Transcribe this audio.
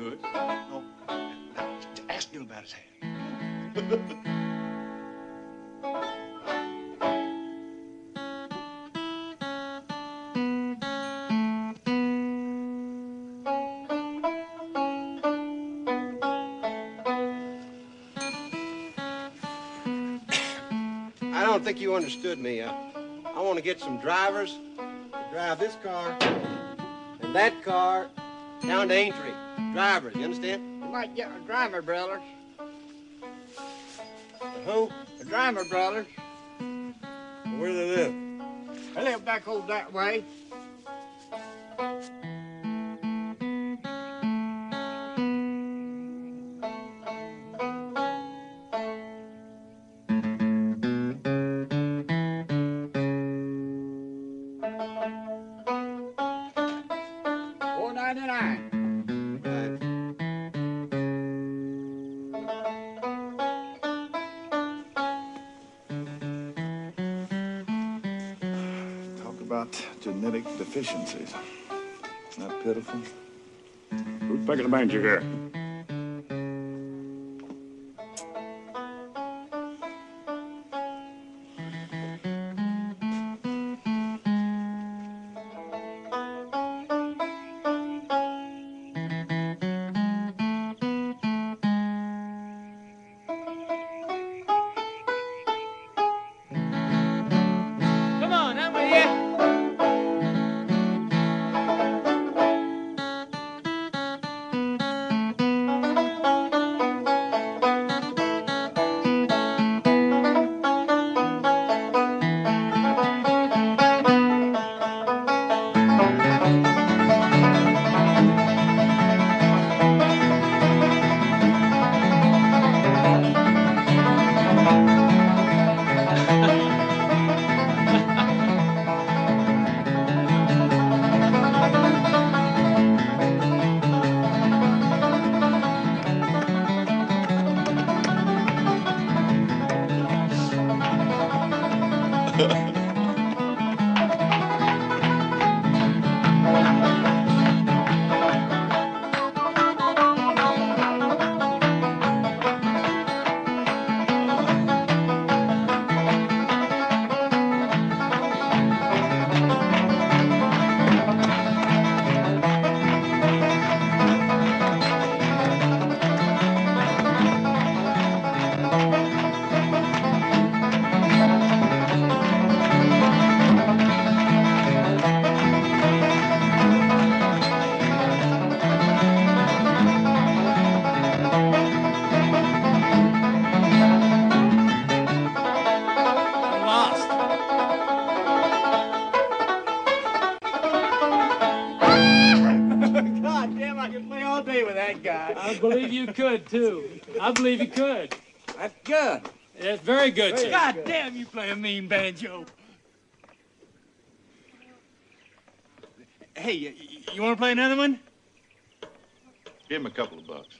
No. Now, ask him about his hand. I don't think you understood me. I want to get some drivers to drive this car and that car down to Aintry. Drivers, you understand? You might get a Griner, brothers. Who? A Griner, brothers. Where do they live? They live back over that way. Four ninety nine. About genetic deficiencies. Isn't that pitiful? Who's picking the manger here? Yeah. All day with that guy. I believe you could, too. I believe you could. That's good. That's very good, sir. God damn, you play a mean banjo. Hey, you, you want to play another one? Give him a couple of bucks.